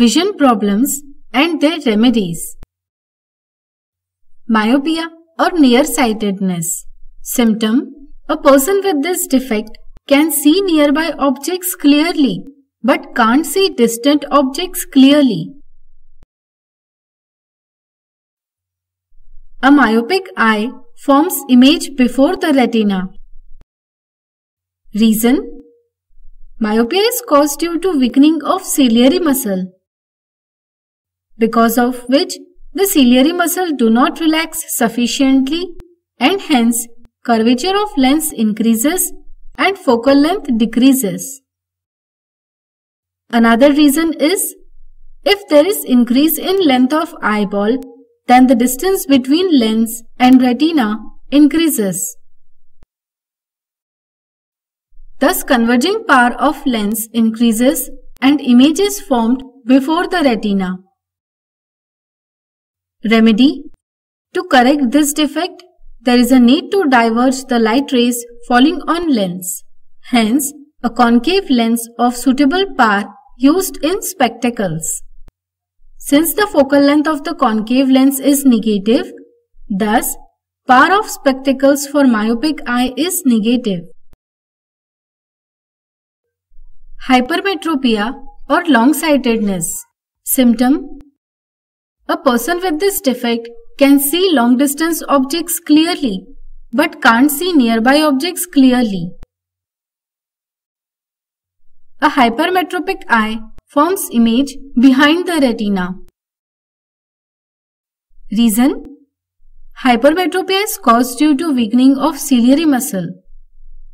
vision problems and their remedies. Myopia or nearsightedness. Symptom A person with this defect can see nearby objects clearly but can't see distant objects clearly. A myopic eye forms image before the retina. Reason Myopia is caused due to weakening of ciliary muscle, because of which the ciliary muscle do not relax sufficiently and hence curvature of lens increases and focal length decreases. Another reason is if there is increase in length of eyeball, then the distance between lens and retina increases. Thus converging power of lens increases and image is formed before the retina. Remedy To correct this defect, there is a need to diverge the light rays falling on lens. Hence, a concave lens of suitable power used in spectacles. Since the focal length of the concave lens is negative, thus power of spectacles for myopic eye is negative. Hypermetropia or long-sightedness. Symptom A person with this defect can see long-distance objects clearly but can't see nearby objects clearly. A hypermetropic eye forms image behind the retina. Reason Hypermetropia is caused due to weakening of ciliary muscle,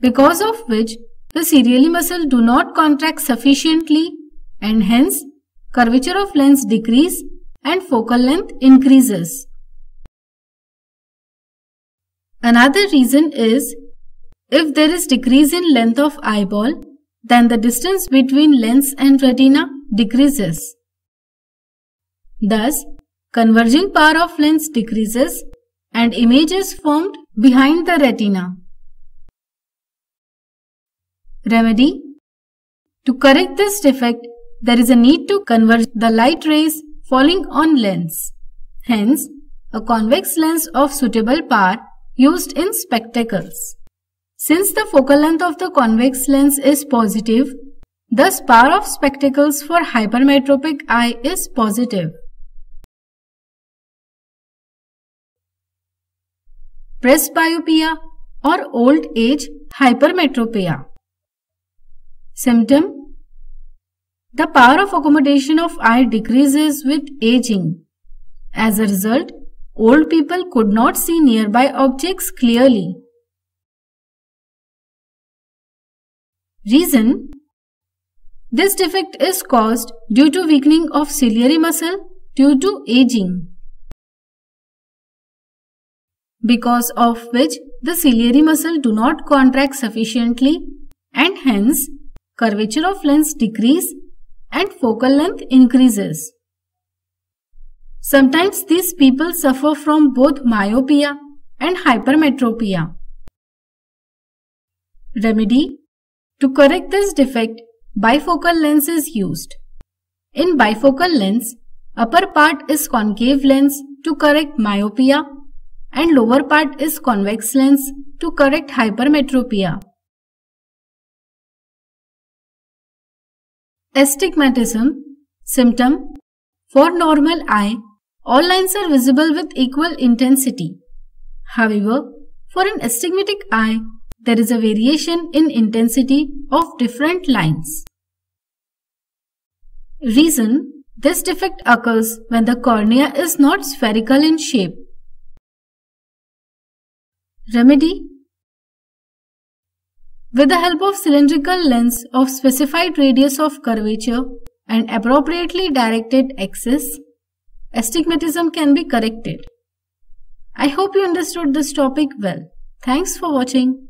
because of which the ciliary muscle do not contract sufficiently and hence curvature of lens decrease and focal length increases. Another reason is if there is decrease in length of eyeball, then the distance between lens and retina decreases. Thus, converging power of lens decreases and image is formed behind the retina. Remedy To correct this defect, there is a need to converge the light rays falling on lens. Hence, a convex lens of suitable power used in spectacles. Since the focal length of the convex lens is positive, thus power of spectacles for hypermetropic eye is positive. Presbyopia or old age hypermetropia. Symptom The power of accommodation of eye decreases with aging. As a result, old people could not see nearby objects clearly. Reason This defect is caused due to weakening of ciliary muscle due to aging, because of which the ciliary muscle do not contract sufficiently and hence curvature of lens decrease and focal length increases. Sometimes these people suffer from both myopia and hypermetropia. Remedy To correct this defect, bifocal lens is used. In bifocal lens, upper part is concave lens to correct myopia and lower part is convex lens to correct hypermetropia. Astigmatism Symptom For normal eye, all lines are visible with equal intensity. However, for an astigmatic eye, there is a variation in intensity of different lines. Reason This defect occurs when the cornea is not spherical in shape. Remedy with the help of cylindrical lens of specified radius of curvature and appropriately directed axis, astigmatism can be corrected. I hope you understood this topic well. Thanks for watching.